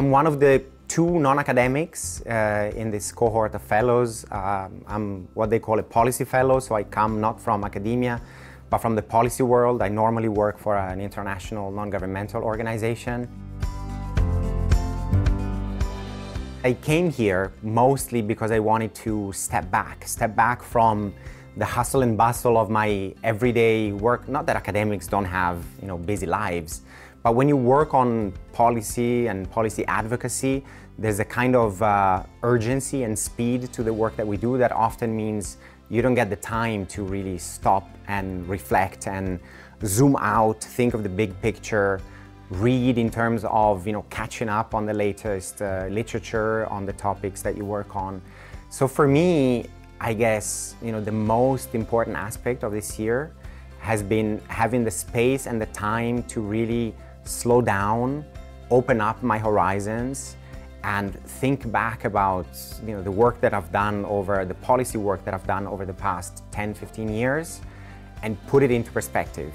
I'm one of the two non-academics uh, in this cohort of fellows. Um, I'm what they call a policy fellow, so I come not from academia, but from the policy world. I normally work for an international non-governmental organization. I came here mostly because I wanted to step back, step back from the hustle and bustle of my everyday work. Not that academics don't have you know, busy lives, but when you work on policy and policy advocacy, there's a kind of uh, urgency and speed to the work that we do that often means you don't get the time to really stop and reflect and zoom out, think of the big picture, read in terms of you know catching up on the latest uh, literature on the topics that you work on. So for me, I guess you know the most important aspect of this year has been having the space and the time to really slow down, open up my horizons, and think back about you know the work that I've done over the policy work that I've done over the past 10, 15 years, and put it into perspective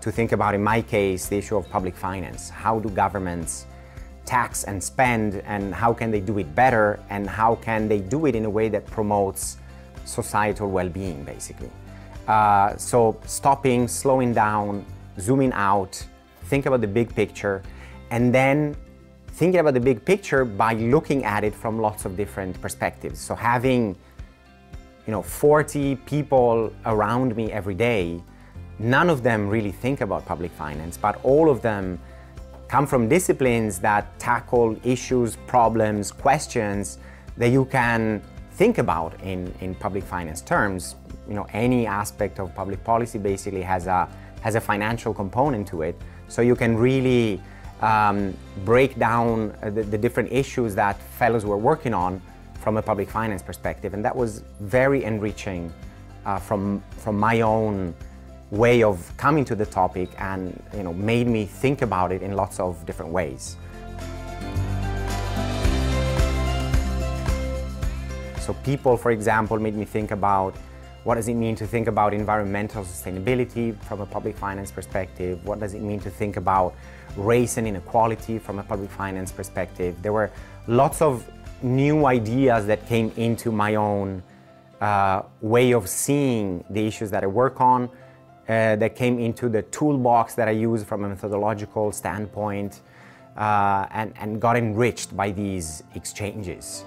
to think about, in my case, the issue of public finance. How do governments tax and spend, and how can they do it better, and how can they do it in a way that promotes societal well-being, basically. Uh, so stopping, slowing down, zooming out, think about the big picture, and then thinking about the big picture by looking at it from lots of different perspectives. So having you know 40 people around me every day None of them really think about public finance, but all of them come from disciplines that tackle issues, problems, questions that you can think about in, in public finance terms. You know, any aspect of public policy basically has a, has a financial component to it. So you can really um, break down the, the different issues that fellows were working on from a public finance perspective. And that was very enriching uh, from, from my own way of coming to the topic and you know, made me think about it in lots of different ways. So people, for example, made me think about what does it mean to think about environmental sustainability from a public finance perspective? What does it mean to think about race and inequality from a public finance perspective? There were lots of new ideas that came into my own uh, way of seeing the issues that I work on, uh, that came into the toolbox that I use from a methodological standpoint uh, and, and got enriched by these exchanges.